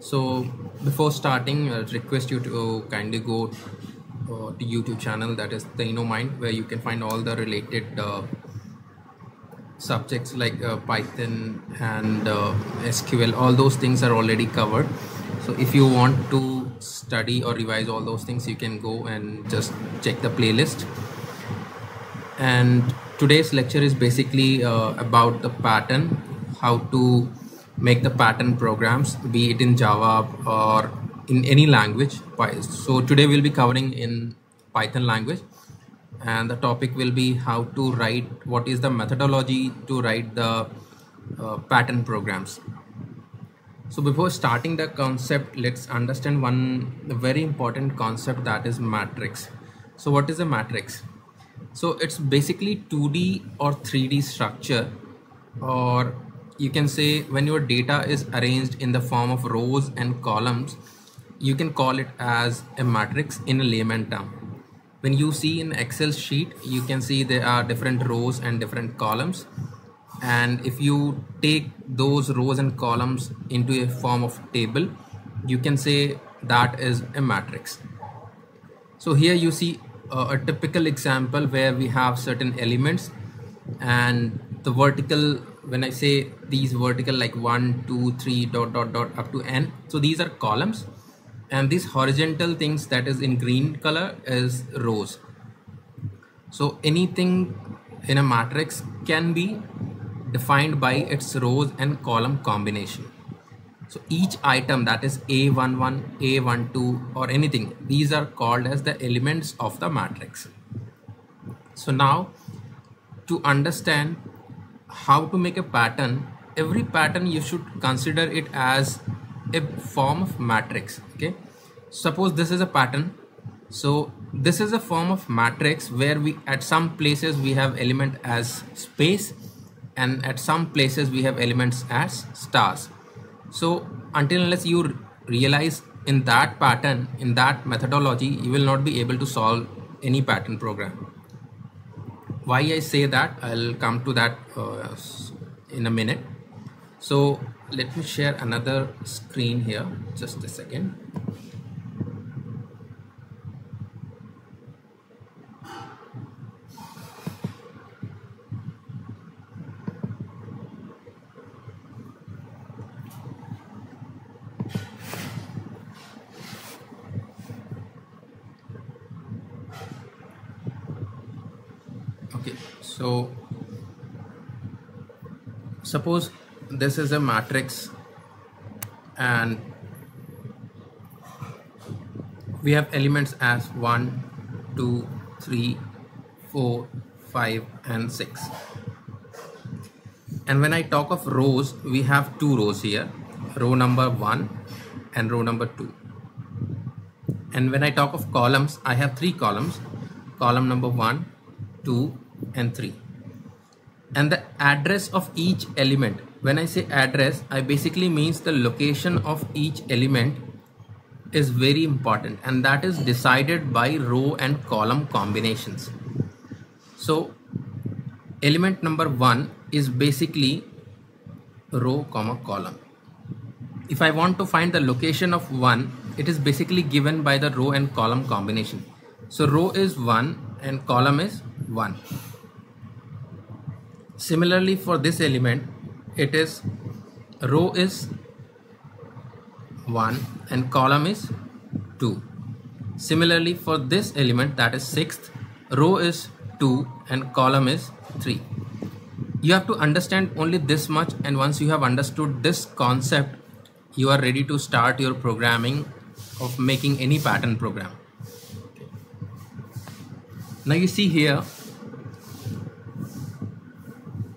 So before starting, I request you to kindly go uh, to YouTube channel that is the InnoMind where you can find all the related uh, subjects like uh, Python and uh, SQL. All those things are already covered. So if you want to study or revise all those things, you can go and just check the playlist. And today's lecture is basically uh, about the pattern, how to make the pattern programs be it in java or in any language. So today we'll be covering in python language. And the topic will be how to write what is the methodology to write the uh, pattern programs. So before starting the concept let's understand one very important concept that is matrix. So what is a matrix? So it's basically 2d or 3d structure or you can say when your data is arranged in the form of rows and columns you can call it as a matrix in a layman term. When you see in excel sheet you can see there are different rows and different columns. And if you take those rows and columns into a form of table you can say that is a matrix. So here you see a typical example where we have certain elements and the vertical when I say these vertical like one, two, three, dot, dot, dot up to n. So these are columns and these horizontal things that is in green color is rows. So anything in a matrix can be defined by its rows and column combination. So each item that is A11, A12 or anything, these are called as the elements of the matrix. So now to understand how to make a pattern every pattern you should consider it as a form of matrix okay? Suppose this is a pattern. So this is a form of matrix where we at some places we have element as space and at some places we have elements as stars. So until unless you realize in that pattern in that methodology you will not be able to solve any pattern program why I say that I'll come to that uh, in a minute. So let me share another screen here. Just a second so suppose this is a matrix and we have elements as 1 2 3 4 5 and 6 and when I talk of rows we have two rows here row number 1 and row number 2 and when I talk of columns I have three columns column number 1 2 and 3 and the address of each element. When I say address I basically means the location of each element is very important. And that is decided by row and column combinations. So element number one is basically row comma column. If I want to find the location of one it is basically given by the row and column combination. So row is 1 and column is 1 Similarly for this element it is row is 1 and column is 2. Similarly for this element that is 6th row is 2 and column is 3. You have to understand only this much and once you have understood this concept you are ready to start your programming of making any pattern program. Now you see here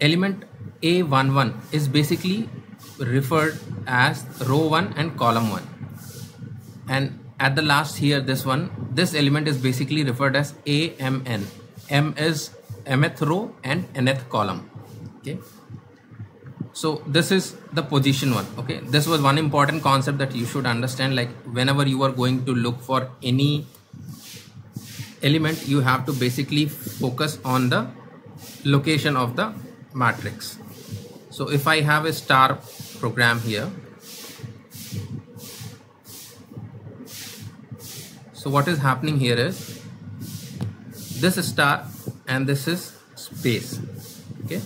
element A11 is basically referred as row 1 and column 1 and at the last here this one this element is basically referred as AMN M is mth row and nth column. Okay. So this is the position one. Okay. This was one important concept that you should understand like whenever you are going to look for any element you have to basically focus on the location of the matrix. So if I have a star program here so what is happening here is this is star and this is space okay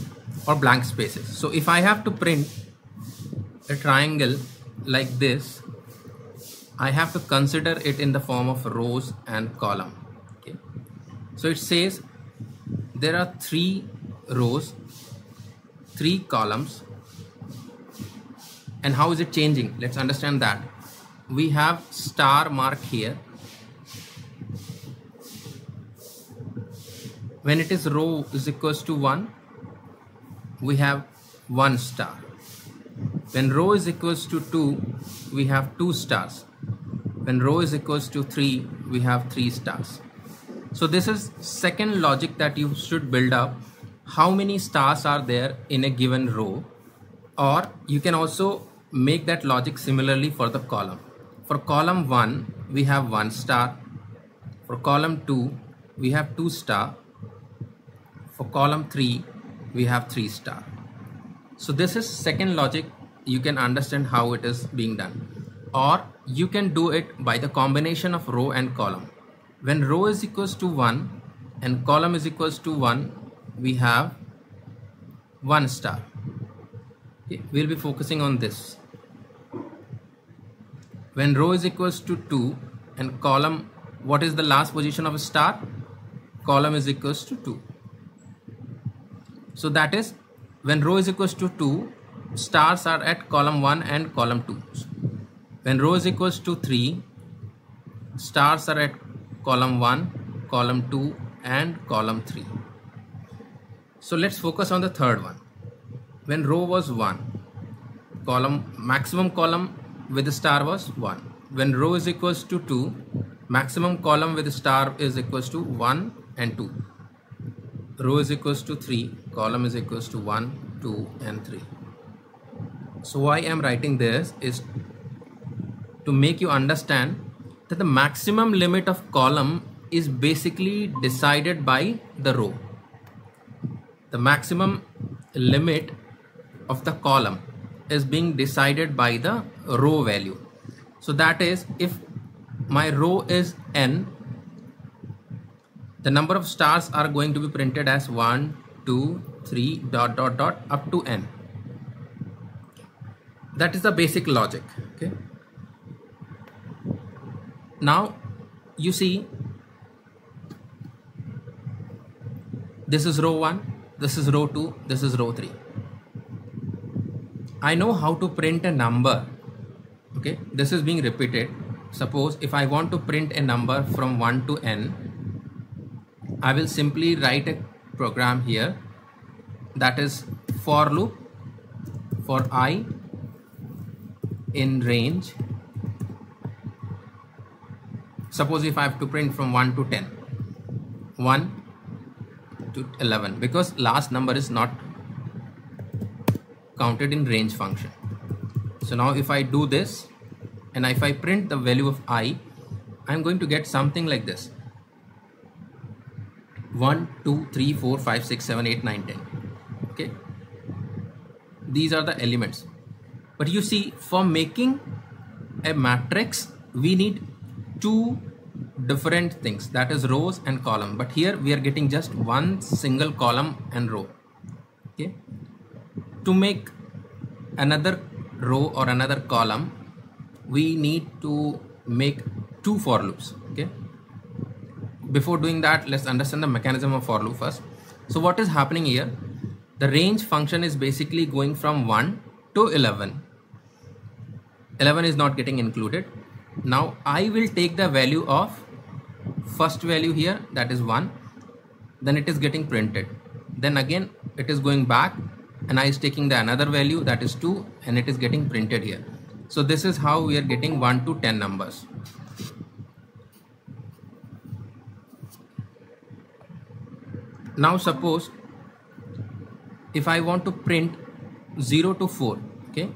or blank spaces. So if I have to print a triangle like this I have to consider it in the form of rows and column okay. So it says there are three rows three columns. And how is it changing? Let's understand that. We have star mark here. When it is row is equals to 1 we have 1 star. When row is equals to 2 we have 2 stars. When row is equals to 3 we have 3 stars. So this is second logic that you should build up how many stars are there in a given row or you can also make that logic similarly for the column. For column 1 we have 1 star. For column 2 we have 2 star. For column 3 we have 3 star. So this is second logic. You can understand how it is being done. Or you can do it by the combination of row and column. When row is equals to 1 and column is equals to 1 we have one star. Okay, we'll be focusing on this. When row is equals to 2 and column what is the last position of a star? Column is equals to 2 so that is when row is equals to 2 stars are at column 1 and column 2 when row is equals to 3 stars are at column 1 column 2 and column 3 so let's focus on the third one. When row was 1, column maximum column with the star was 1. When row is equals to 2, maximum column with the star is equals to 1 and 2. Row is equals to 3, column is equals to 1, 2 and 3. So why I am writing this is to make you understand that the maximum limit of column is basically decided by the row the maximum limit of the column is being decided by the row value. So that is if my row is n the number of stars are going to be printed as 1 2 3 dot dot dot up to n. That is the basic logic okay? Now you see this is row 1 this is row 2 this is row 3 I know how to print a number okay? This is being repeated. Suppose if I want to print a number from 1 to n I will simply write a program here that is for loop for i in range. Suppose if I have to print from 1 to 10 1 to 11 because last number is not counted in range function. So now if I do this and if I print the value of i I'm going to get something like this. 1 2 3 4 5 6 7 8 9 10 okay? These are the elements. But you see for making a matrix we need two different things. That is rows and column. But here we are getting just one single column and row. Okay? To make another row or another column we need to make two for loops. Okay? Before doing that let's understand the mechanism of for loop first. So what is happening here? The range function is basically going from 1 to 11 11 is not getting included. Now I will take the value of first value here that is 1 then it is getting printed. Then again it is going back and I is taking the another value that is 2 and it is getting printed here. So this is how we are getting 1 to 10 numbers. Now suppose if I want to print 0 to 4 okay?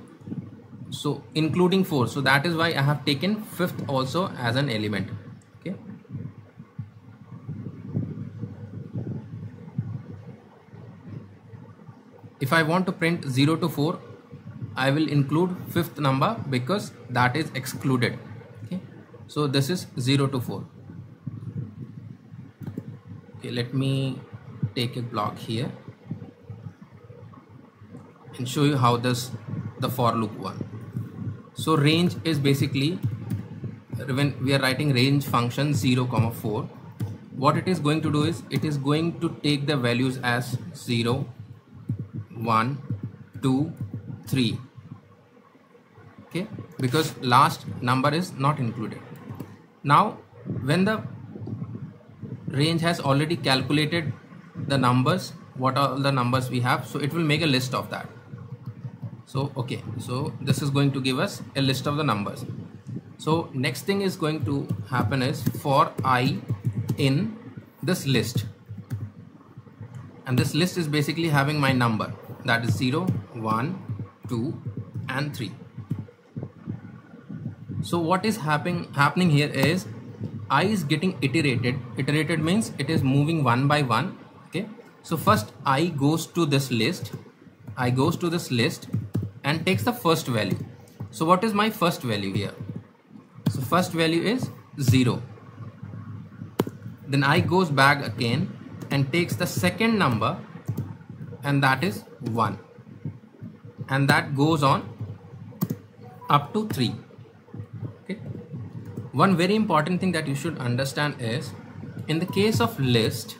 So including 4 so that is why I have taken fifth also as an element okay if I want to print 0 to 4 I will include fifth number because that is excluded. Okay. So this is 0 to 4 okay let me take a block here and show you how this the for loop one so range is basically when we are writing range function 0 comma 4 what it is going to do is it is going to take the values as 0 1 2 3 okay? Because last number is not included. Now when the range has already calculated the numbers what are the numbers we have so it will make a list of that. So okay. So this is going to give us a list of the numbers. So next thing is going to happen is for i in this list. And this list is basically having my number that is 0 1 2 and 3 so what is happening happening here is i is getting iterated. Iterated means it is moving one by one okay? So first i goes to this list. I goes to this list and takes the first value. So what is my first value here? So first value is 0 then i goes back again and takes the second number and that is 1 and that goes on up to 3 okay. One very important thing that you should understand is in the case of list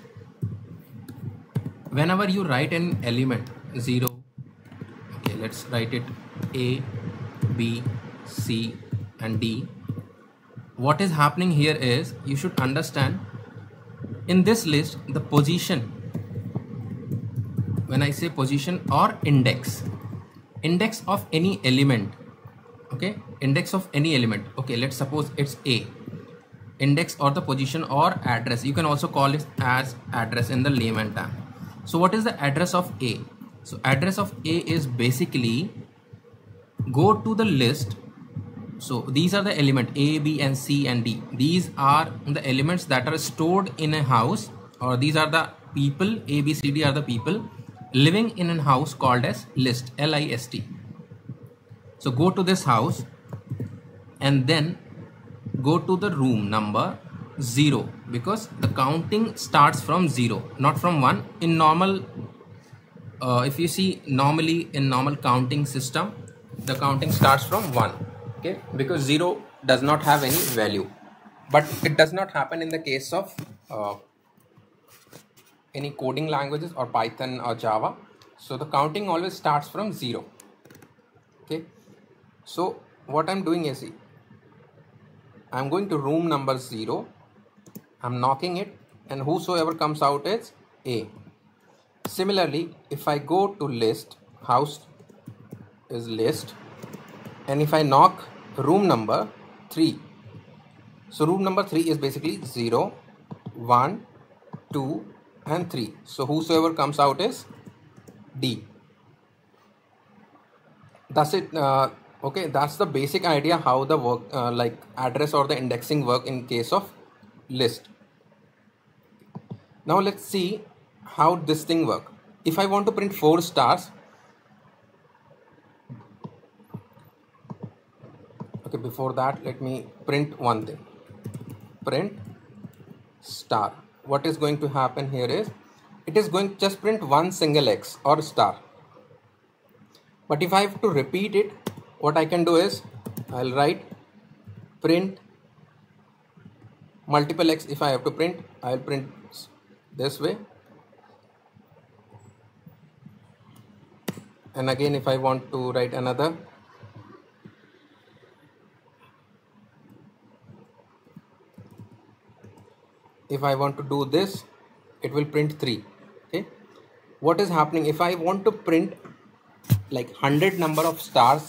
whenever you write an element 0 okay let's write it a b c and d what is happening here is you should understand in this list the position when I say position or index. Index of any element okay? Index of any element. Okay let's suppose it's a. Index or the position or address. You can also call it as address in the layman term. So what is the address of a? So address of a is basically go to the list. So these are the element a b and c and d. These are the elements that are stored in a house or these are the people a b c d are the people living in a house called as list list so go to this house and then go to the room number 0 because the counting starts from 0 not from 1 in normal uh, if you see normally in normal counting system the counting starts from 1 okay? Because 0 does not have any value. But it does not happen in the case of uh, any coding languages or python or java. So the counting always starts from 0 okay. So what i'm doing is i'm going to room number 0 i'm knocking it and whosoever comes out is a. Similarly if i go to list house is list and if I knock room number 3 so room number 3 is basically 0 1 2 and 3 so whosoever comes out is D. That's it uh, okay that's the basic idea how the work uh, like address or the indexing work in case of list. Now let's see how this thing work. If I want to print four stars okay before that let me print one thing. Print star what is going to happen here is it is going to just print one single x or star. But if I have to repeat it what I can do is I'll write print multiple x. If I have to print I'll print this way. And again if I want to write another if I want to do this it will print 3 okay? What is happening? If I want to print like 100 number of stars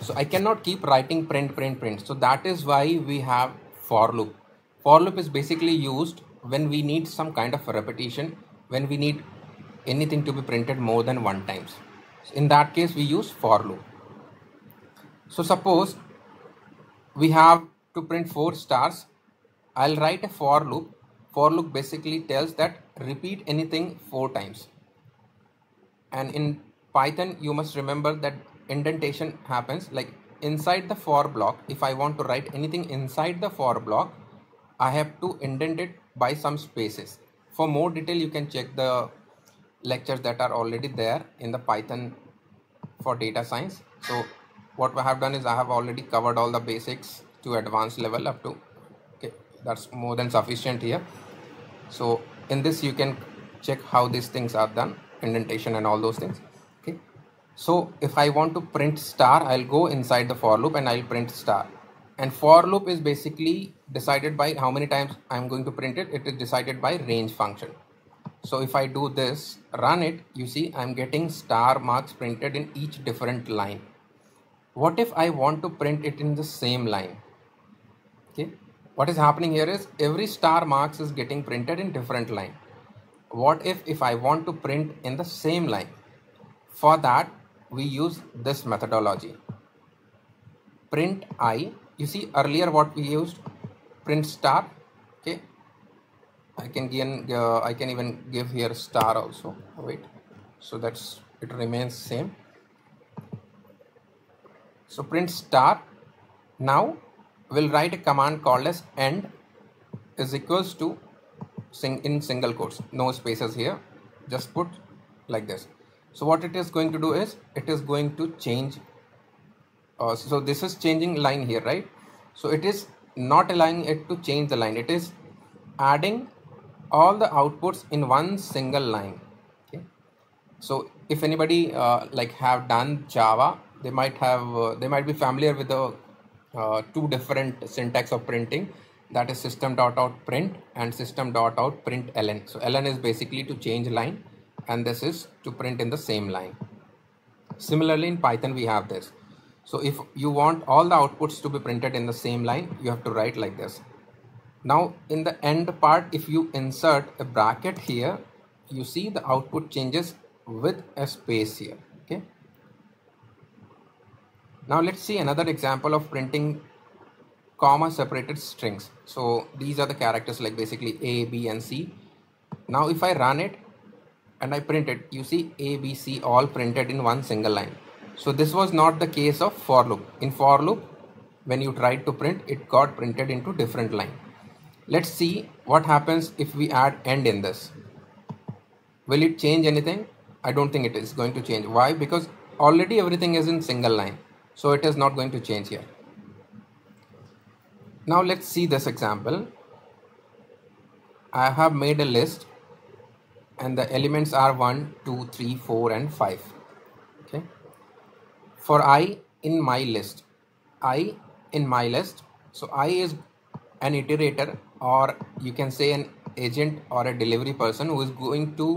so I cannot keep writing print print print. So that is why we have for loop. For loop is basically used when we need some kind of repetition when we need anything to be printed more than one times. In that case we use for loop. So suppose we have to print four stars I'll write a for loop. For loop basically tells that repeat anything four times. And in Python, you must remember that indentation happens like inside the for block if i want to write anything inside the for block i have to indent it by some spaces for more detail you can check the lectures that are already there in the python for data science so what i have done is i have already covered all the basics to advanced level up to that's more than sufficient here. So in this you can check how these things are done indentation and all those things okay? So if i want to print star i'll go inside the for loop and i'll print star. And for loop is basically decided by how many times i'm going to print it. It is decided by range function. So if i do this run it you see i'm getting star marks printed in each different line. What if i want to print it in the same line okay what is happening here is every star marks is getting printed in different line. What if if I want to print in the same line? For that we use this methodology. Print i. You see earlier what we used? Print star. Okay. I can give uh, I can even give here star also. Wait. So that's it remains same. So print star. Now we'll write a command called as end is equals to sing in single quotes. No spaces here. Just put like this. So what it is going to do is it is going to change. Uh, so this is changing line here right? So it is not allowing it to change the line. It is adding all the outputs in one single line. Okay. So if anybody uh, like have done java they might have uh, they might be familiar with the uh, two different syntax of printing. That is system dot out print and system dot out print ln. So ln is basically to change line and this is to print in the same line. Similarly in python we have this. So if you want all the outputs to be printed in the same line you have to write like this. Now in the end part if you insert a bracket here you see the output changes with a space here now let's see another example of printing comma separated strings. So these are the characters like basically A, B and C. Now if I run it and I print it, you see A, B, C all printed in one single line. So this was not the case of for loop. In for loop, when you tried to print, it got printed into different line. Let's see what happens if we add end in this. Will it change anything? I don't think it is going to change. Why? Because already everything is in single line so it is not going to change here. Now let's see this example. I have made a list and the elements are 1 2 3 4 and 5 okay. For i in my list. I in my list. So i is an iterator or you can say an agent or a delivery person who is going to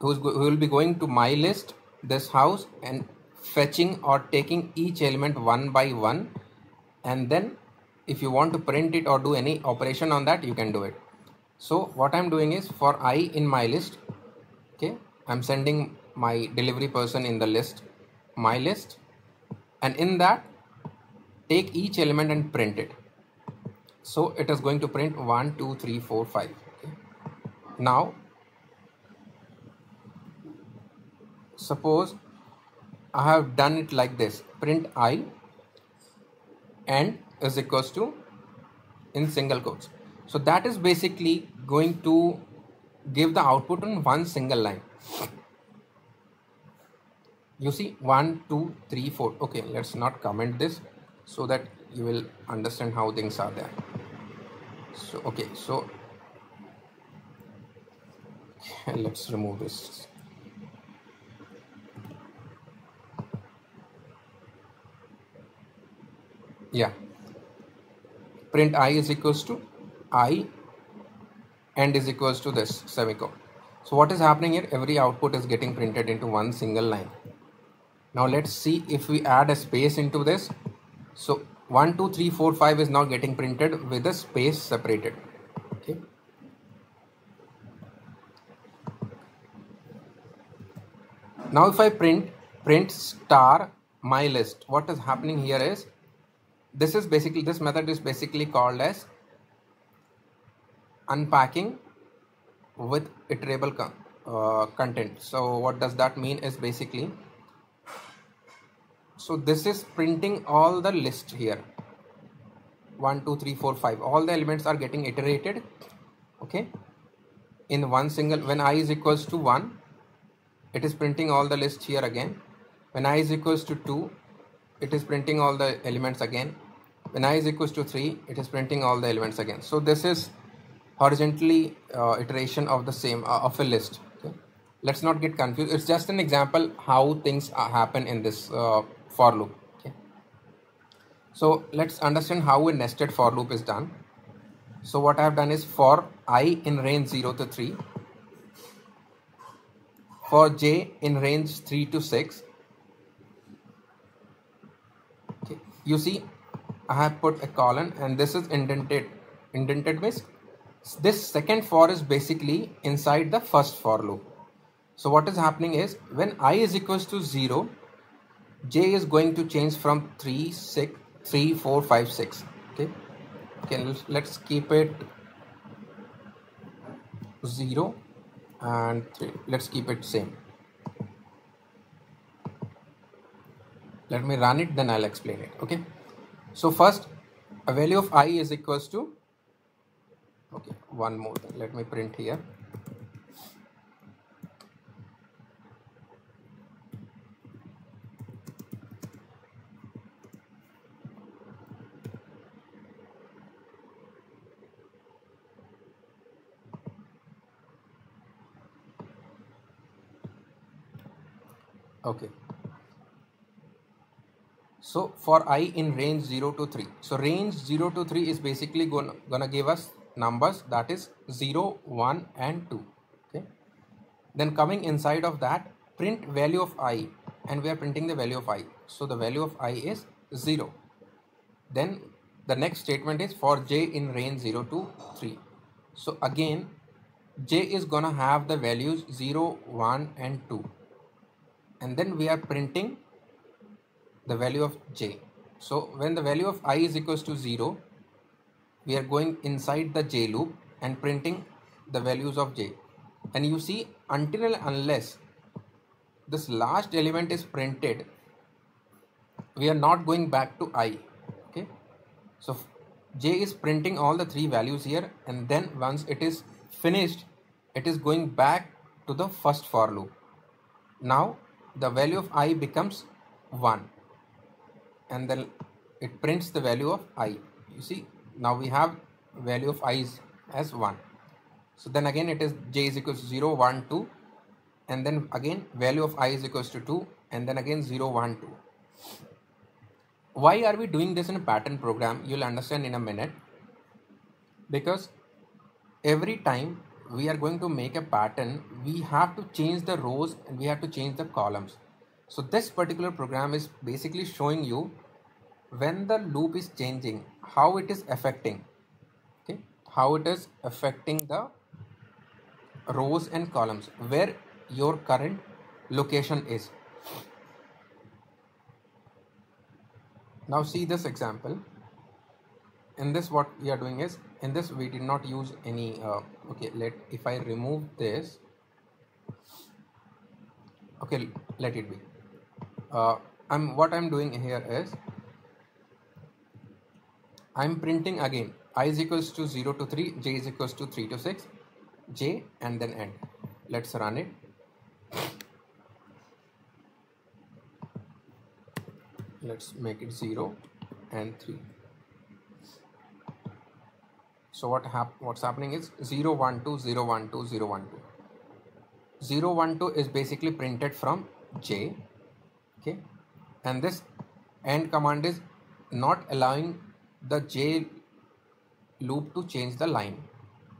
who's who will be going to my list this house and fetching or taking each element one by one and then if you want to print it or do any operation on that you can do it so what i'm doing is for i in my list okay i'm sending my delivery person in the list my list and in that take each element and print it so it is going to print 1 2 3 4 5 okay. now suppose I have done it like this. Print i and is equals to in single quotes. So that is basically going to give the output on one single line. You see one two three four. Okay let's not comment this so that you will understand how things are there. So okay so let's remove this yeah. Print i is equals to i and is equals to this semicolon. So what is happening here? Every output is getting printed into one single line. Now let's see if we add a space into this. So 1 2 3 4 5 is now getting printed with a space separated. Okay. Now if i print print star my list what is happening here is this is basically this method is basically called as unpacking with iterable uh, content. So what does that mean is basically so this is printing all the list here. 1 2 3 4 5 all the elements are getting iterated okay? In one single when i is equals to 1 it is printing all the list here again. When i is equals to 2 it is printing all the elements again. When i is equals to 3 it is printing all the elements again. So this is horizontally uh, iteration of the same uh, of a list. Okay? let's not get confused. It's just an example how things uh, happen in this uh, for loop. Okay? So let's understand how a nested for loop is done. So what i have done is for i in range 0 to 3 for j in range 3 to 6 okay you see i have put a colon and this is indented. Indented means this second for is basically inside the first for loop. So what is happening is when i is equals to 0 j is going to change from 3 6 3 4 5 6 okay? Okay let's keep it 0 and 3 let's keep it same let me run it then i'll explain it okay? So first a value of i is equals to okay one more thing. Let me print here. Okay so for i in range 0 to 3 so range 0 to 3 is basically gonna, give us numbers that is 0 1 and 2 okay? Then coming inside of that print value of i and we are printing the value of i. So the value of i is 0 then the next statement is for j in range 0 to 3 so again j is gonna have the values 0 1 and 2 and then we are printing the value of j. So when the value of i is equals to 0, we are going inside the j loop and printing the values of j. And you see until unless this last element is printed, we are not going back to i. Okay. So j is printing all the three values here and then once it is finished, it is going back to the first for loop. Now the value of i becomes 1 and then it prints the value of i. You see now we have value of i is as 1 so then again it is j is equals to 0 1 2 and then again value of i is equals to 2 and then again 0 1 2 why are we doing this in a pattern program? You'll understand in a minute. Because every time we are going to make a pattern, we have to change the rows and we have to change the columns. So this particular program is basically showing you when the loop is changing, how it is affecting, okay, how it is affecting the rows and columns, where your current location is. Now see this example. In this what we are doing is in this we did not use any uh, okay let if I remove this okay let it be. Uh, I'm what I'm doing here is I'm printing again. I is equals to 0 to 3 j is equals to 3 to 6 j and then end. Let's run it. Let's make it 0 and 3 so what hap what's happening is 0 1 2 0 1 2 0 1 2 0 1 2 is basically printed from j okay? And this end command is not allowing the j loop to change the line.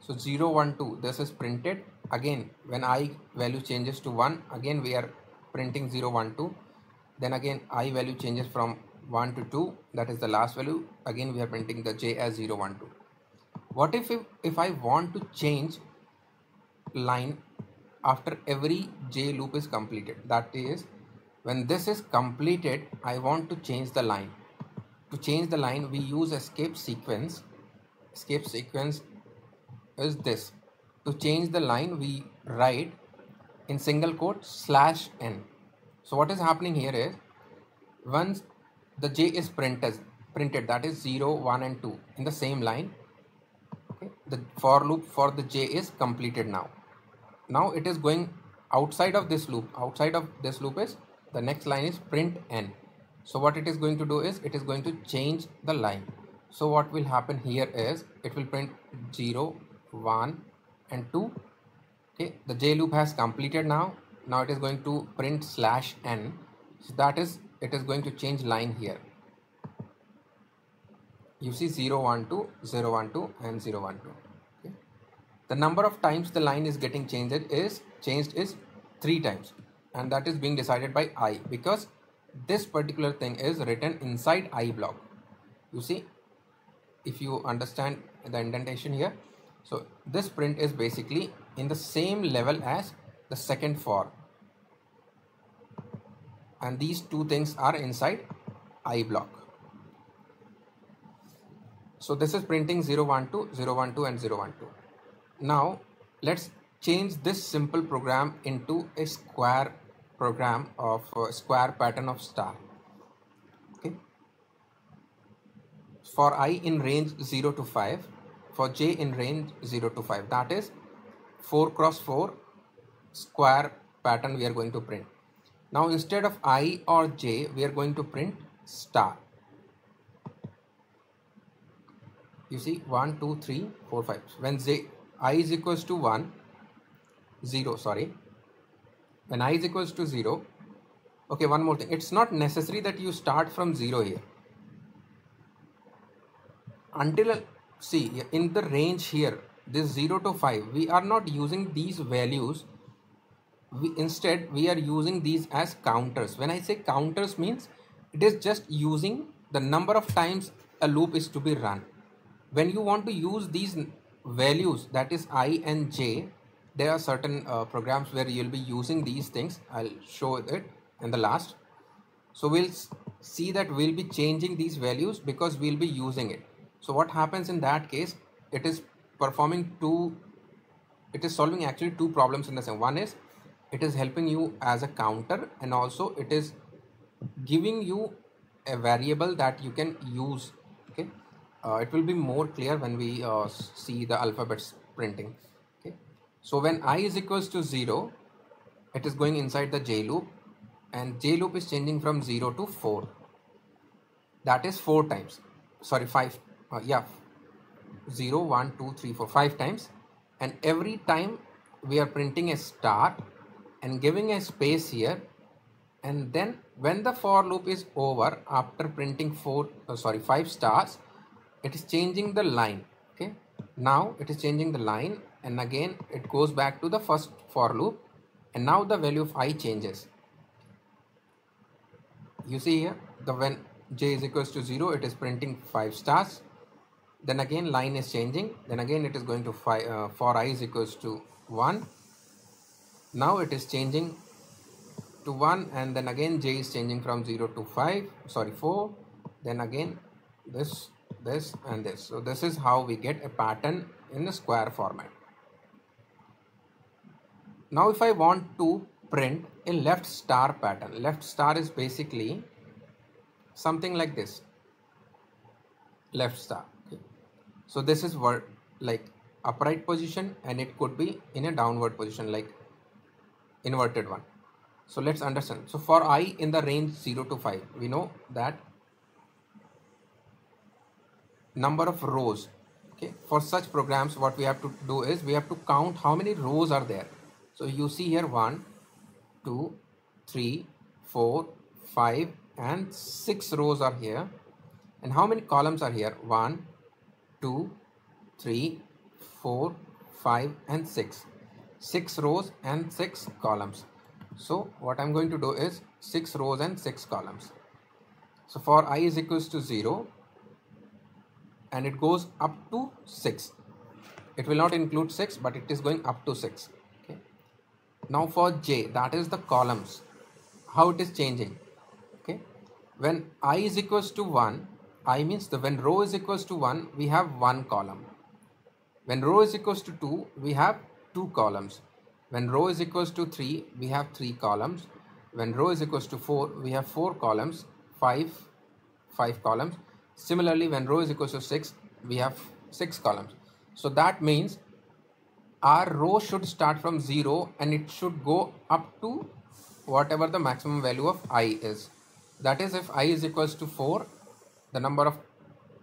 So 0 1 2 this is printed. Again when i value changes to 1 again we are printing 0 1 2 then again i value changes from 1 to 2 that is the last value. Again we are printing the j as 0 1 2 what if, if if I want to change line after every J loop is completed? That is when this is completed I want to change the line to change the line we use escape sequence. Escape sequence is this. To change the line we write in single quote slash n. So what is happening here is once the j is printed printed that is 0 1 and 2 in the same line okay the for loop for the j is completed now. Now it is going outside of this loop. Outside of this loop is the next line is print n so what it is going to do is it is going to change the line. So what will happen here is it will print 0 1 and 2 okay the j loop has completed now. Now it is going to print slash n. So that is it is going to change line here. You see 0 1 2 0 1 2 and 0 1 2 okay. The number of times the line is getting changed is changed is three times. And that is being decided by i because this particular thing is written inside i block. You see if you understand the indentation here so this print is basically in the same level as the second for. And these two things are inside i block. So this is printing 012 012 and 012 now let's change this simple program into a square program of uh, square pattern of star. Okay. For i in range 0 to 5 for j in range 0 to 5 that is 4 cross 4 square pattern we are going to print. Now instead of i or j we are going to print star. You see 1 2 3 4 5 when j i is equals to 1 0 sorry when i is equals to 0 okay one more thing. It's not necessary that you start from 0 here. Until see in the range here this 0 to 5 we are not using these values. We instead we are using these as counters. When i say counters means it is just using the number of times a loop is to be run. When you want to use these values that is i and j there are certain uh, programs where you'll be using these things. I'll show it. In the last so we'll see that we'll be changing these values because we'll be using it. So what happens in that case it is performing two it is solving actually two problems in the same. One is it is helping you as a counter and also it is giving you a variable that you can use. Okay? Uh, it will be more clear when we uh, see the alphabets printing so when i is equals to 0, it is going inside the j loop and j loop is changing from 0 to 4. That is 4 times. Sorry, 5. Uh, yeah. 0, 1, 2, 3, 4, 5 times. And every time we are printing a star and giving a space here. And then when the for loop is over after printing 4, uh, sorry, 5 stars, it is changing the line. Okay. Now it is changing the line and again it goes back to the first for loop. And now the value of i changes. You see here the when j is equals to 0 it is printing 5 stars. Then again line is changing. Then again it is going to five, uh, for i is equals to 1 now it is changing to 1 and then again j is changing from 0 to 5 sorry 4 then again this this and this. So this is how we get a pattern in the square format now if I want to print a left star pattern left star is basically something like this. Left star okay. so this is what like upright position and it could be in a downward position like inverted one. So let's understand. So for i in the range 0 to 5 we know that number of rows okay. For such programs what we have to do is we have to count how many rows are there so you see here 1, 2, 3, 4, 5 and 6 rows are here. And how many columns are here? 1, 2, 3, 4, 5 and 6. 6 rows and 6 columns. So what I'm going to do is 6 rows and 6 columns. So for i is equals to 0 and it goes up to 6. It will not include 6 but it is going up to 6 now for j that is the columns. How it is changing? Okay. When i is equals to 1 i means the when row is equals to 1 we have one column. When row is equals to 2 we have two columns. When row is equals to 3 we have three columns. When row is equals to 4 we have four columns. 5 5 columns. Similarly when row is equals to 6 we have 6 columns. So that means our row should start from 0 and it should go up to whatever the maximum value of i is. That is if i is equals to 4 the number of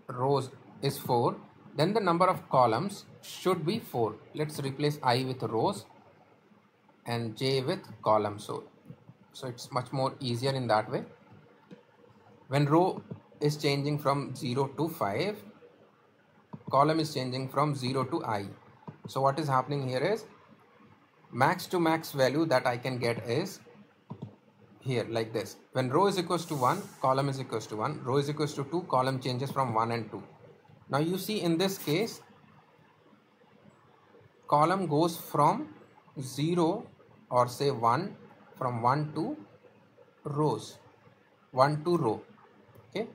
rows is 4 then the number of columns should be 4 let's replace i with rows and j with columns. So so it's much more easier in that way. When row is changing from 0 to 5 column is changing from 0 to i so what is happening here is max to max value that I can get is here like this. When row is equals to 1 column is equals to 1 row is equals to 2 column changes from 1 and 2 now you see in this case column goes from 0 or say 1 from 1 to rows. 1 to row okay?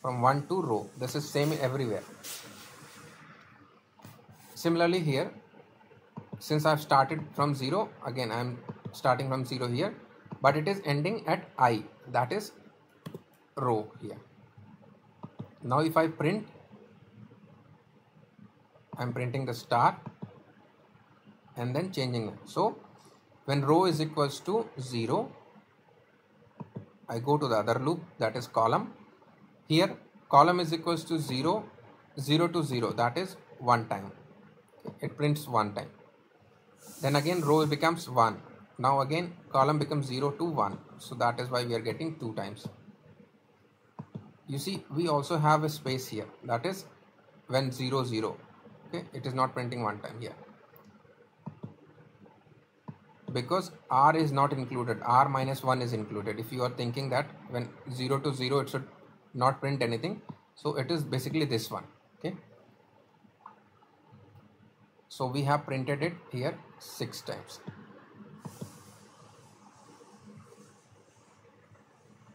From 1 to row. This is same everywhere similarly here since I've started from 0 again I'm starting from 0 here but it is ending at i that is row here. Now if I print I'm printing the star and then changing it. So when row is equals to 0 I go to the other loop that is column. Here column is equals to 0 0 to 0 that is one time it prints one time. Then again row becomes 1 now again column becomes 0 to 1 so that is why we are getting two times. You see we also have a space here. That is when 0 0 okay? It is not printing one time here. Because r is not included. R minus 1 is included. If you are thinking that when 0 to 0 it should not print anything. So it is basically this one. Okay so we have printed it here six times.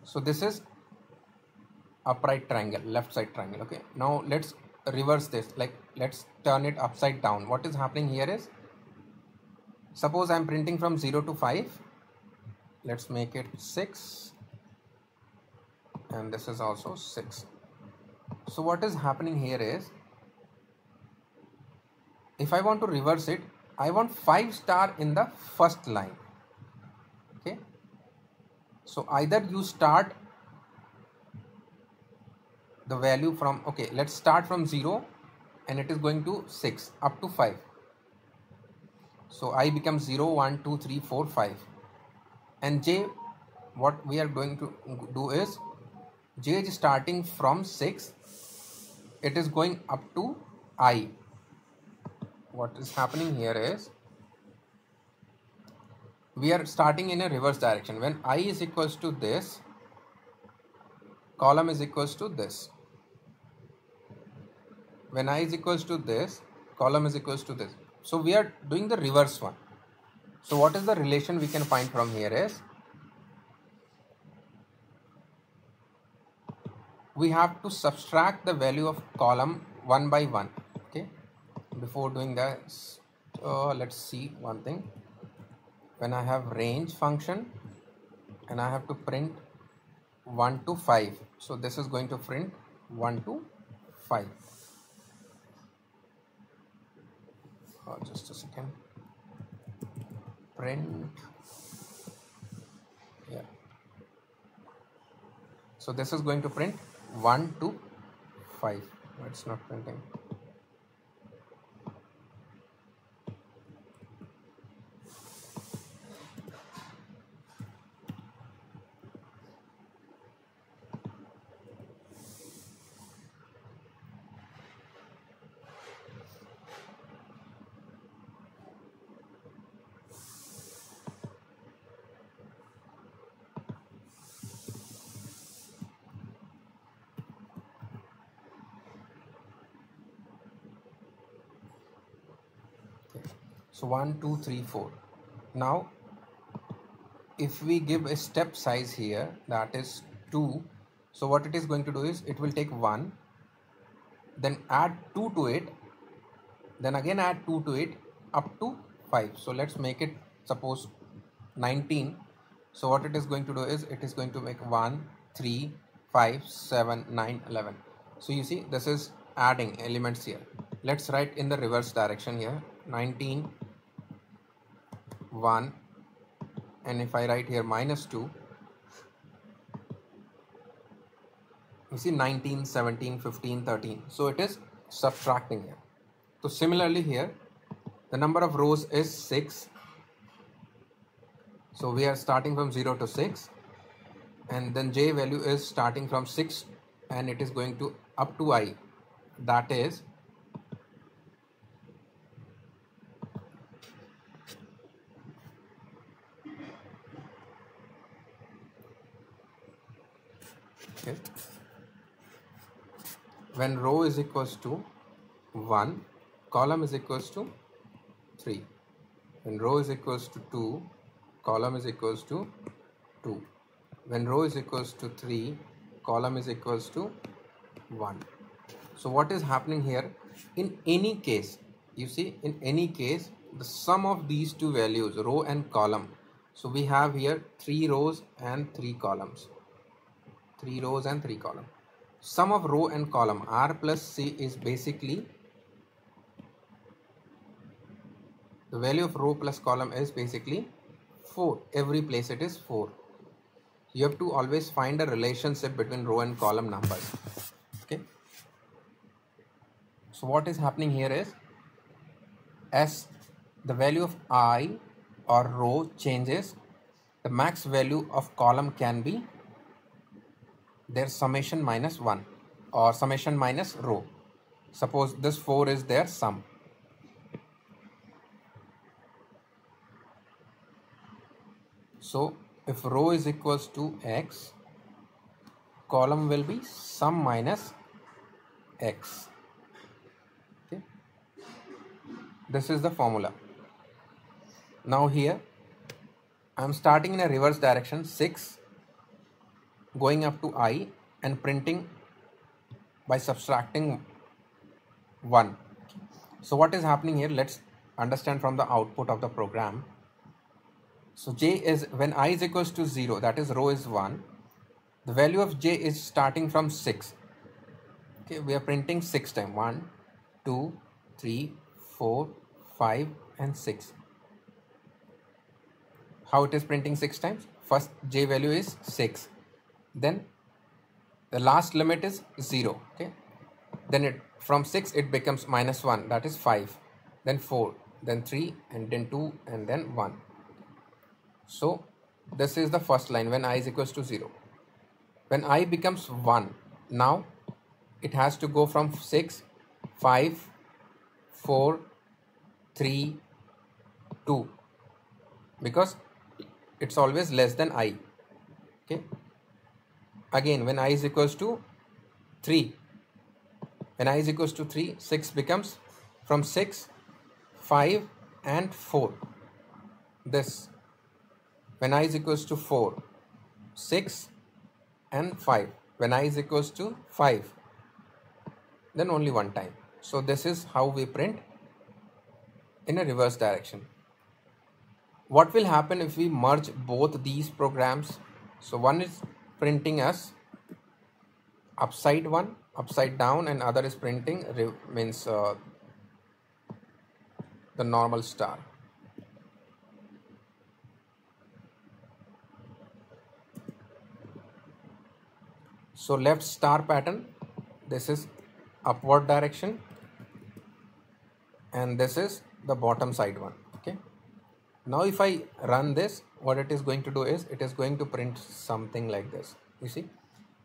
So this is upright triangle left side triangle okay? Now let's reverse this like let's turn it upside down. What is happening here is suppose i'm printing from 0 to 5 let's make it 6 and this is also 6 so what is happening here is if I want to reverse it I want 5 star in the first line. Okay. So either you start the value from okay let's start from 0 and it is going to 6 up to 5 so i becomes 0 1 2 3 4 5 and j what we are going to do is j is starting from 6 it is going up to i what is happening here is we are starting in a reverse direction. When i is equals to this column is equals to this. When i is equals to this column is equals to this. So we are doing the reverse one. So what is the relation we can find from here is we have to subtract the value of column one by one before doing that uh, let's see one thing. When I have range function and I have to print 1 to 5 so this is going to print 1 to 5 oh, just a second. Print. Yeah. So this is going to print 1 to 5 it's not printing so 1 2 3 4 now if we give a step size here that is 2 so what it is going to do is it will take 1 then add 2 to it then again add 2 to it up to 5 so let's make it suppose 19 so what it is going to do is it is going to make 1 3 5 7 9 11 so you see this is adding elements here. Let's write in the reverse direction here. 19 1 and if I write here minus 2 you see 19 17 15 13 so it is subtracting here. So similarly here the number of rows is 6 so we are starting from 0 to 6 and then j value is starting from 6 and it is going to up to i. That is okay when row is equals to 1 column is equals to 3 when row is equals to 2 column is equals to 2 when row is equals to 3 column is equals to 1 so what is happening here? In any case you see in any case the sum of these two values row and column. So we have here three rows and three columns three rows and three columns sum of row and column r plus c is basically the value of row plus column is basically 4 every place it is 4 you have to always find a relationship between row and column numbers. Okay? So what is happening here is as the value of i or row changes the max value of column can be their summation minus 1 or summation minus row. Suppose this 4 is their sum. So if row is equals to x, column will be sum minus x. Okay. This is the formula. Now here I am starting in a reverse direction 6 going up to i and printing by subtracting 1 so what is happening here? Let's understand from the output of the program. So j is when i is equals to 0 that is row is 1 the value of j is starting from 6 okay we are printing 6 times 1 2 3 4 5 and 6 how it is printing 6 times? First j value is 6 then the last limit is 0 okay? Then it from 6 it becomes minus 1 that is 5 then 4 then 3 and then 2 and then 1 so this is the first line when i is equals to 0 when i becomes 1 now it has to go from 6 5 4 3 2 because it's always less than i okay again when i is equals to 3 when i is equals to 3 6 becomes from 6 5 and 4 this when i is equals to 4 6 and 5 when i is equals to 5 then only one time. So this is how we print in a reverse direction. What will happen if we merge both these programs? So one is printing as upside one upside down and other is printing means uh, the normal star. So left star pattern this is upward direction and this is the bottom side one now if I run this what it is going to do is it is going to print something like this. You see?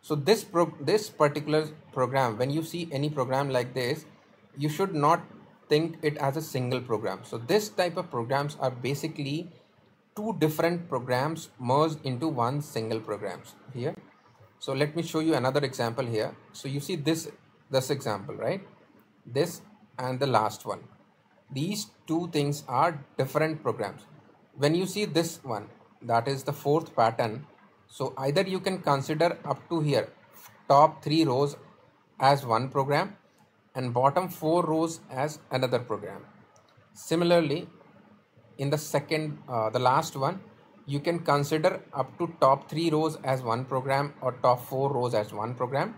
So this this particular program when you see any program like this you should not think it as a single program. So this type of programs are basically two different programs merged into one single programs here. So let me show you another example here. So you see this this example right? This and the last one. These two things are different programs when you see this one that is the fourth pattern so either you can consider up to here top three rows as one program and bottom four rows as another program. Similarly in the second uh, the last one you can consider up to top three rows as one program or top four rows as one program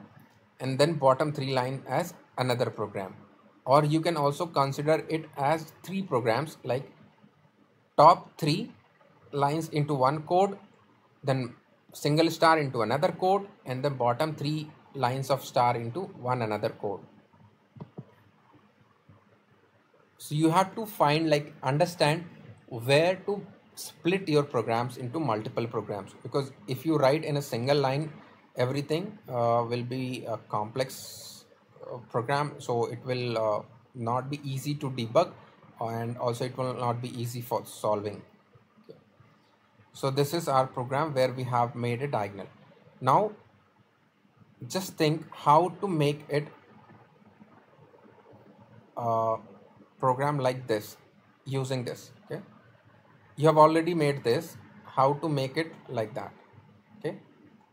and then bottom three line as another program. Or you can also consider it as three programs like top three lines into one code then single star into another code and the bottom three lines of star into one another code. So you have to find like understand where to split your programs into multiple programs. Because if you write in a single line everything uh, will be a complex uh, program. So it will uh, not be easy to debug and also it will not be easy for solving. So this is our program where we have made a diagonal. Now just think how to make it a uh, program like this using this okay? You have already made this how to make it like that okay?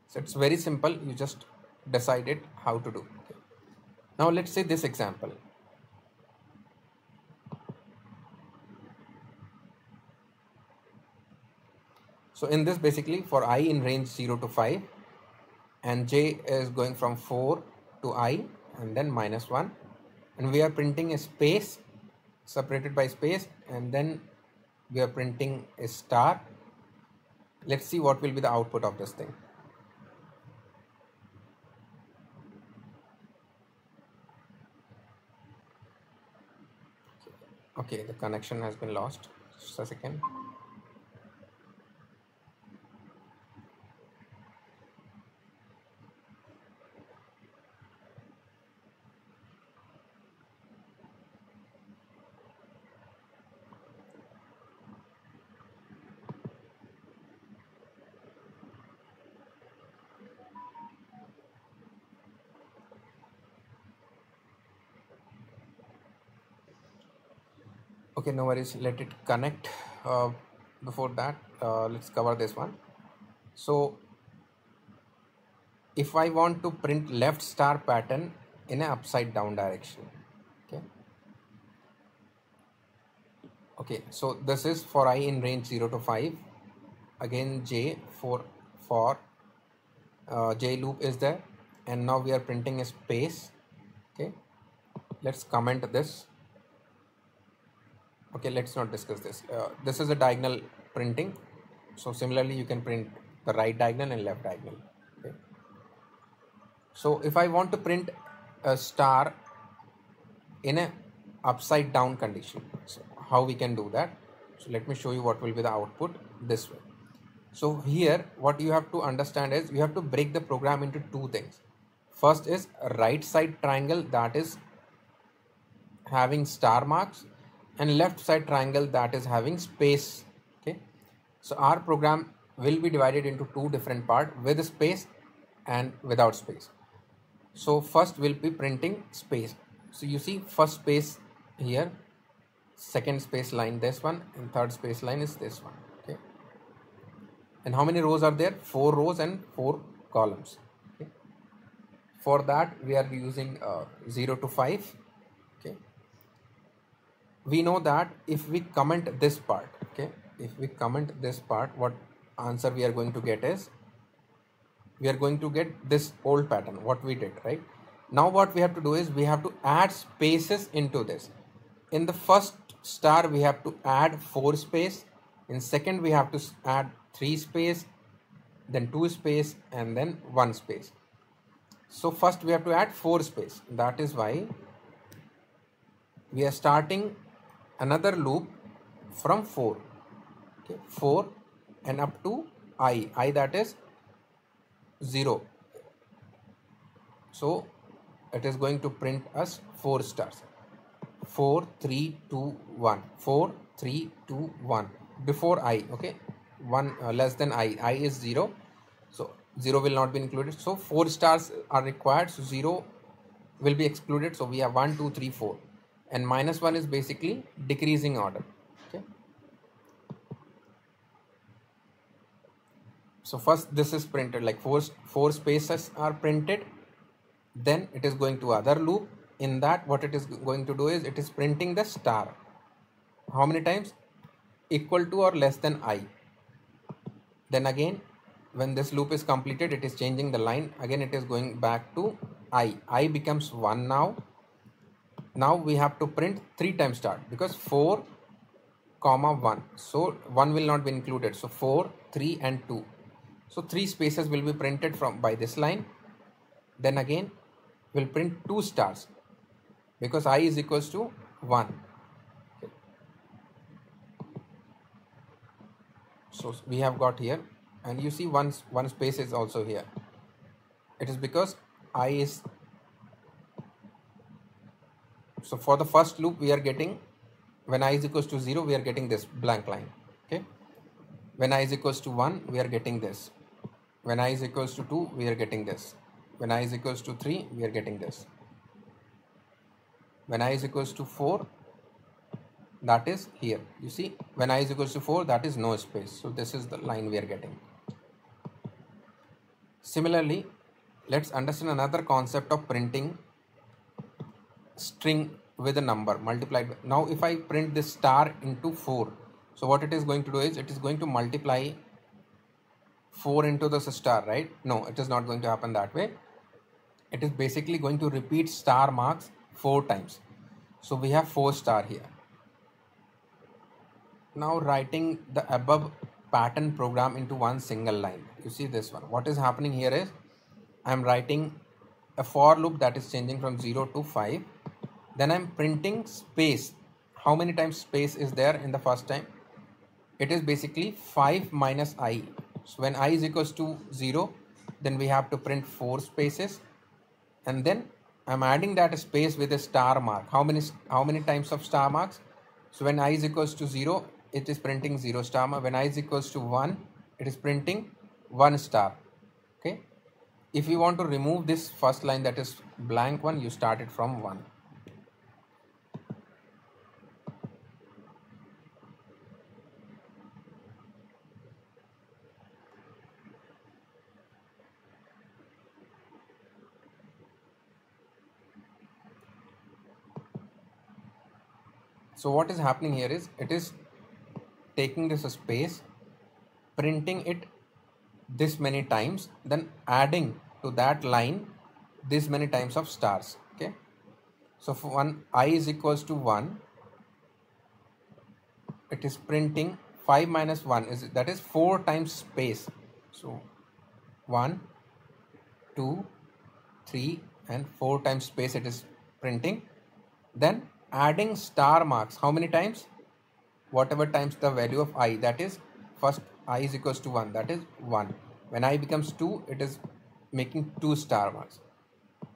So it's very simple you just decided how to do okay. now let's say this example so in this basically for i in range 0 to 5 and j is going from 4 to i and then minus 1 and we are printing a space separated by space and then we are printing a star. Let's see what will be the output of this thing. Okay the connection has been lost. Just a second okay no worries. Let it connect uh, before that uh, let's cover this one. So if I want to print left star pattern in an upside down direction okay? Okay so this is for i in range 0 to 5 again j for for uh, j loop is there. And now we are printing a space okay? Let's comment this okay let's not discuss this. Uh, this is a diagonal printing. So similarly you can print the right diagonal and left diagonal. Okay. So if i want to print a star in a upside down condition so how we can do that? So let me show you what will be the output this way. So here what you have to understand is you have to break the program into two things. First is right side triangle that is having star marks and left side triangle that is having space okay? So our program will be divided into two different part with space and without space. So first we'll be printing space. So you see first space here second space line this one and third space line is this one okay? And how many rows are there? Four rows and four columns okay? For that we are using uh, 0 to 5 okay we know that if we comment this part okay if we comment this part what answer we are going to get is we are going to get this old pattern what we did right? Now what we have to do is we have to add spaces into this. In the first star we have to add four space. In second we have to add three space then two space and then one space. So first we have to add four space. That is why we are starting another loop from 4 okay 4 and up to i. I that is 0 so it is going to print us 4 stars. 4 3 2 1 4 3 2 1 before i okay? 1 uh, less than i. I is 0 so 0 will not be included. So 4 stars are required. So 0 will be excluded. So we have 1 2 3 4 and minus 1 is basically decreasing order. Okay. So first this is printed like four four spaces are printed. Then it is going to other loop. In that what it is going to do is it is printing the star. How many times? Equal to or less than i. Then again when this loop is completed it is changing the line. Again it is going back to i. I becomes 1 now now we have to print 3 times start because 4 comma 1 so 1 will not be included. So 4 3 and 2 so three spaces will be printed from by this line. Then again we'll print two stars because i is equals to 1 so we have got here. And you see one one space is also here. It is because i is so for the first loop we are getting when i is equals to 0 we are getting this blank line okay? When i is equals to 1 we are getting this. When i is equals to 2 we are getting this. When i is equals to 3 we are getting this. When i is equals to 4 that is here. You see when i is equals to 4 that is no space. So this is the line we are getting. Similarly let's understand another concept of printing string with a number multiplied. By, now if i print this star into 4 so what it is going to do is it is going to multiply 4 into the star right? No it is not going to happen that way. It is basically going to repeat star marks four times. So we have four star here. Now writing the above pattern program into one single line. You see this one. What is happening here is i'm writing a for loop that is changing from 0 to 5 then i'm printing space. How many times space is there in the first time? It is basically 5 minus i. So when i is equals to 0 then we have to print four spaces. And then i'm adding that space with a star mark. How many how many times of star marks? So when i is equals to 0 it is printing 0 star mark. When i is equals to 1 it is printing 1 star. Okay? If you want to remove this first line that is blank one you start it from 1 so what is happening here is it is taking this space printing it this many times then adding to that line this many times of stars okay? So for one i is equals to 1 it is printing 5 minus 1 is that is 4 times space. So 1 2 3 and 4 times space it is printing. Then adding star marks how many times? Whatever times the value of i that is first i is equals to 1 that is 1 when i becomes 2 it is making 2 star marks.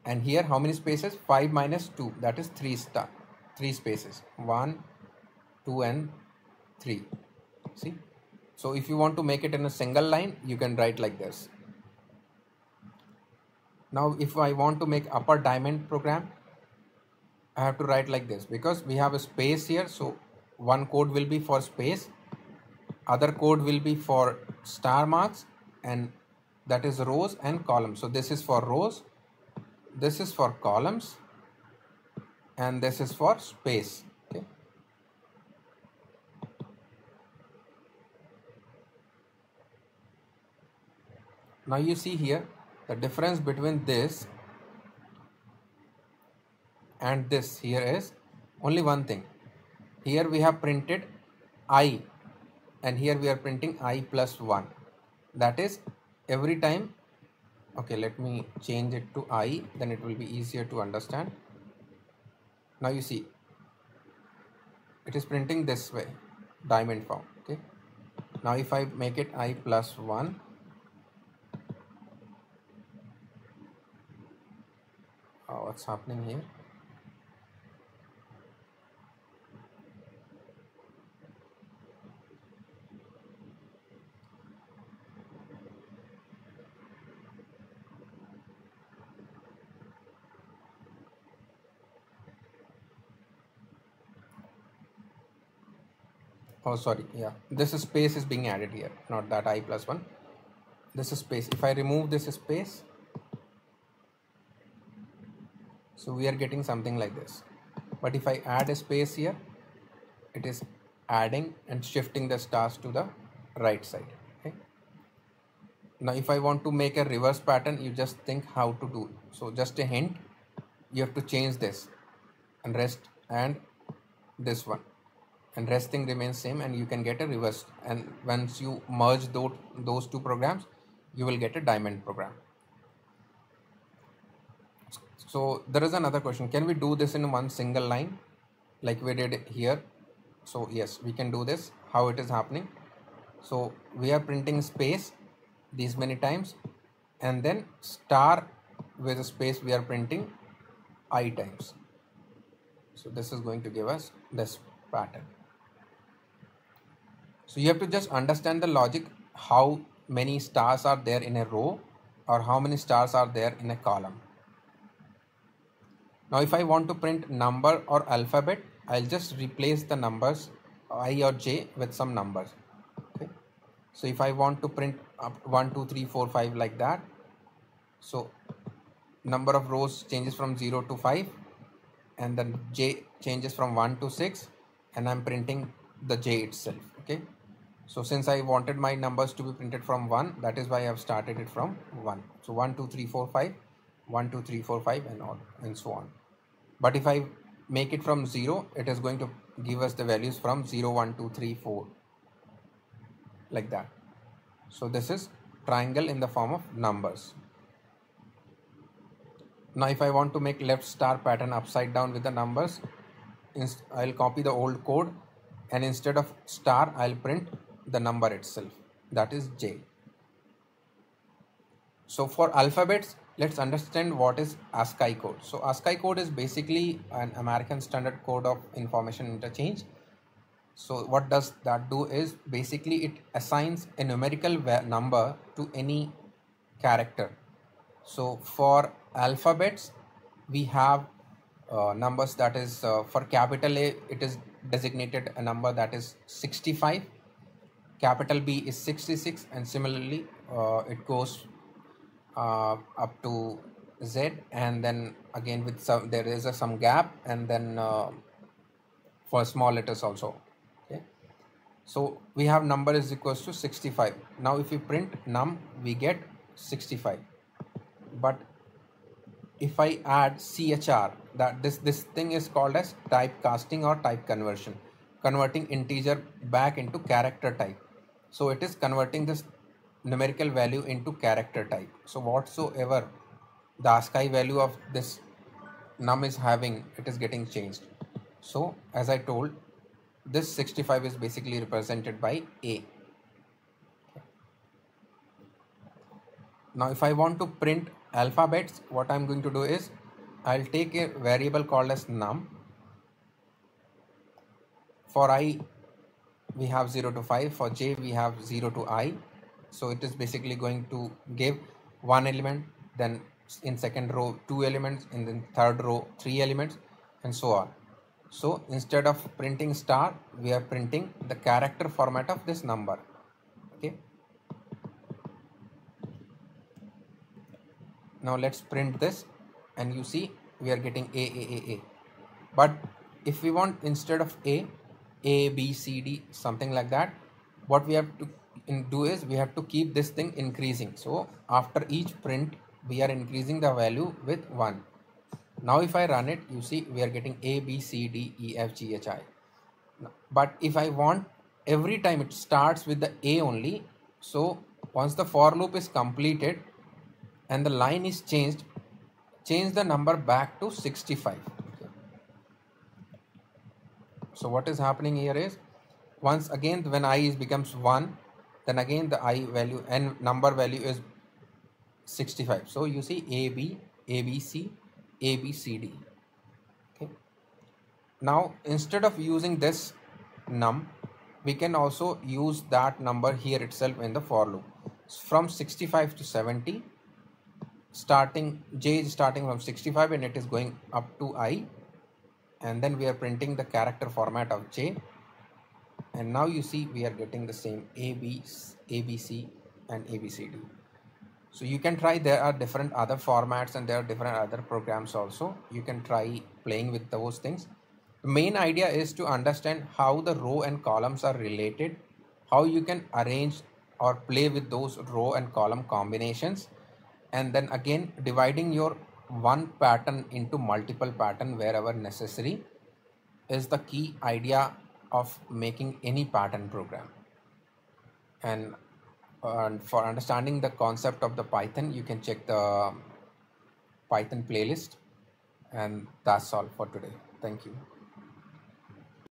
And here how many spaces? 5 minus 2 that is 3 star 3 spaces. 1 2 and 3 see? So if you want to make it in a single line you can write like this. Now if i want to make upper diamond program i have to write like this because we have a space here. So one code will be for space. Other code will be for star marks and that is rows and columns. So this is for rows. This is for columns. And this is for space. Okay. Now you see here the difference between this and this here is only one thing. Here we have printed i and here we are printing i plus 1 that is every time okay let me change it to i then it will be easier to understand. Now you see it is printing this way diamond form okay. Now if i make it i plus 1 oh, what's happening here oh sorry. Yeah. This space is being added here not that i plus 1 this is space. If i remove this space so we are getting something like this. But if i add a space here it is adding and shifting the stars to the right side okay? Now if i want to make a reverse pattern you just think how to do so just a hint you have to change this and rest and this one and rest thing remains same and you can get a reverse. And once you merge those those two programs you will get a diamond program. So there is another question. Can we do this in one single line like we did here? So yes we can do this how it is happening. So we are printing space these many times and then star with a space we are printing i times. So this is going to give us this pattern so you have to just understand the logic how many stars are there in a row or how many stars are there in a column. Now if I want to print number or alphabet I'll just replace the numbers i or j with some numbers. Okay? So if I want to print up 1 2 3 4 5 like that so number of rows changes from 0 to 5 and then j changes from 1 to 6 and I'm printing the j itself. Okay so since I wanted my numbers to be printed from 1 that is why I have started it from 1 so 1 2 3 4 5 1 2 3 4 5 and all and so on. But if I make it from 0 it is going to give us the values from 0 1 2 3 4 like that. So this is triangle in the form of numbers. Now if I want to make left star pattern upside down with the numbers I'll copy the old code and instead of star I'll print the number itself. That is J. So for alphabets let's understand what is ASCII code. So ASCII code is basically an American standard code of information interchange. So what does that do is basically it assigns a numerical number to any character. So for alphabets we have uh, numbers that is uh, for capital A it is designated a number that is 65 capital B is 66 and similarly uh, it goes uh, up to Z and then again with some there is a, some gap and then uh, for small letters also okay? So we have number is equals to 65 now if we print num we get 65 but if I add CHR that this this thing is called as type casting or type conversion converting integer back into character type so it is converting this numerical value into character type. So whatsoever the ASCII value of this num is having it is getting changed. So as I told this 65 is basically represented by A. Now if I want to print alphabets what I'm going to do is I'll take a variable called as num. For i we have 0 to 5 for j we have 0 to i. So it is basically going to give one element then in second row two elements in the third row three elements and so on. So instead of printing star we are printing the character format of this number okay? Now let's print this and you see we are getting a a a a. But if we want instead of a a b c d something like that. What we have to do is we have to keep this thing increasing. So after each print we are increasing the value with 1 now if i run it you see we are getting a b c d e f g h i. But if i want every time it starts with the a only so once the for loop is completed and the line is changed change the number back to 65 so what is happening here is once again when i is becomes 1 then again the i value n number value is 65 so you see a b a b c a b c d. Okay. Now instead of using this num we can also use that number here itself in the for loop. From 65 to 70 starting j is starting from 65 and it is going up to i and then we are printing the character format of J and now you see we are getting the same A, B, ABC and ABCD. So you can try there are different other formats and there are different other programs also. You can try playing with those things. The main idea is to understand how the row and columns are related, how you can arrange or play with those row and column combinations and then again dividing your one pattern into multiple pattern wherever necessary is the key idea of making any pattern program. And uh, for understanding the concept of the python you can check the python playlist. And that's all for today. Thank you